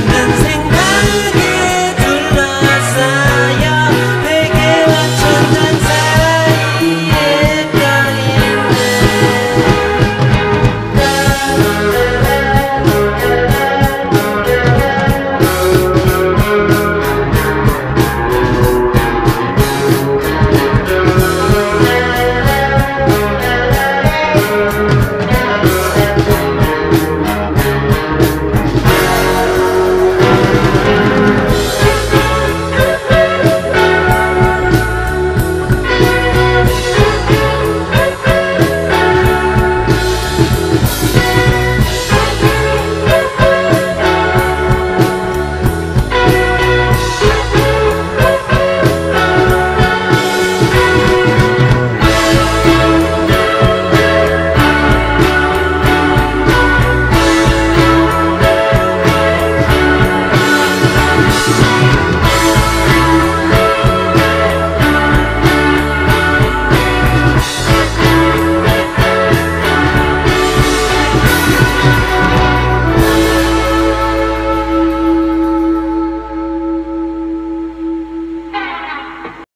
없는 생각